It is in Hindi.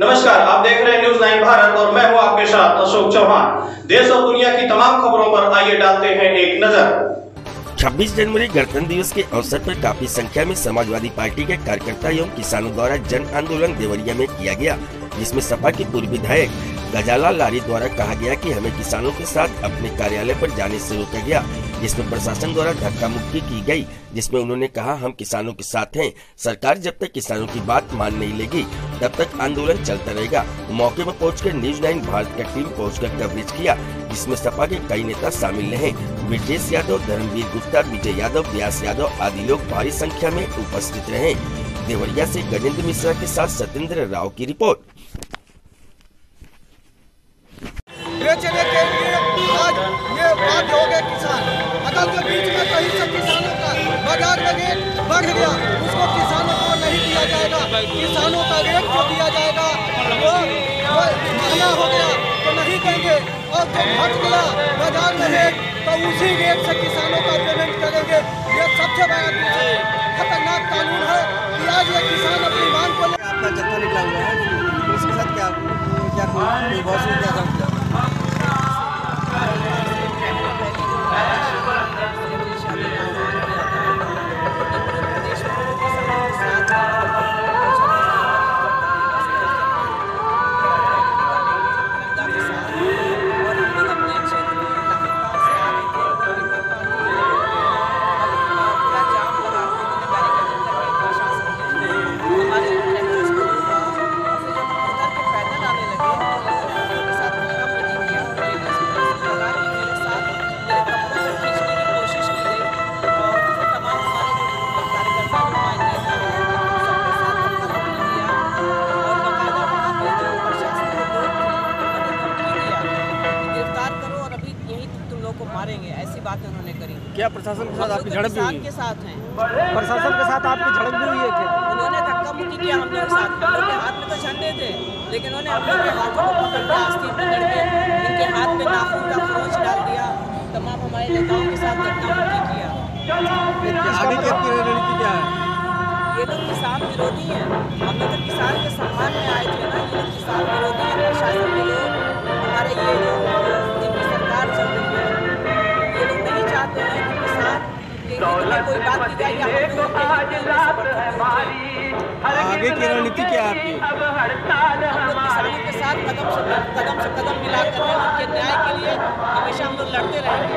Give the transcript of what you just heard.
नमस्कार, आप देख रहे हैं न्यूज़ नाइन भारत और मैं हूँ आपके साथ अशोक चौहान। देश और दुनिया की तमाम खबरों पर आइए डालते हैं एक नज़र। 26 जनवरी गणतंत्र दिवस के अवसर पर काफ़ी संख्या में समाजवादी पार्टी के कार्यकर्ता एवं किसानों द्वारा जन आंदोलन देवरिया में किया गया। जिसमें सपा के पूर्व विधायक गजालाल लारी द्वारा कहा गया कि हमें किसानों के साथ अपने कार्यालय पर जाने से रोका गया, जिसमें प्रशासन द्वारा धक्का मुक्की की गई, जिसमें उन्होंने कहा, हम किसानों के साथ हैं। सरकार जब तक किसानों की बात मान नहीं लेगी, तब तक आंदोलन चलता रहेगा। मौके पर पहुंचकर न्यूज़ नाइन भारत का टीम पहुंचकर कवरेज किया, जिसमें सपा के कई नेता शामिल रहे। ब्रिजेश यादव, धर्मवीर गुप्ता, विजय यादव, व्यास यादव आदि लोग भारी संख्या में उपस्थित रहे। देवरिया से गजेंद्र मिश्रा के साथ सत्येंद्र राव की रिपोर्ट। के आज ये बात हो गए किसान। अगर जो बीच में कहीं से किसानों का बाज़ार में रेट बढ़ गया, उसको किसानों को नहीं दिया जाएगा। किसानों का रेट जो दिया जाएगा, वो महँगा हो गया तो नहीं देंगे। और जो घट गया बाज़ार में रेट तो उसी रेट से किसानों का पेमेंट करेंगे। ये सबसे बड़ा आज ये किसान अपनी मांग को आपका जत्था निकला हुआ है। इसके साथ क्या क्या बहुत क्या ऐसी बातें उन्होंने करी। क्या प्रशासन के साथ आपकी झड़प भी हुई के साथ हैं। प्रशासन के साथ आपकी झड़प भी हुई है क्या? उन्होंने धक्का मुक्की किया हम लोग साथ। हम लोग के हाथ में तो झंडे थे लेकिन उन्होंने हम लोग के हाथों को पकड़ के आस्तीन पकड़ के। इनके हाथ में नाखून का खरोच डाल दिया। तमाम हमारे नेताओं के साथ धक्का मुक्की किया। आगे की रणनीति क्या है? ये लोग किसान विरोधी हैं। आगे की रणनीति क्या है आपकी? किसानों के साथ कदम से कदम से कदम मिलाकर हैं उनके न्याय के लिए हमेशा हम लोग लड़ते रहेंगे।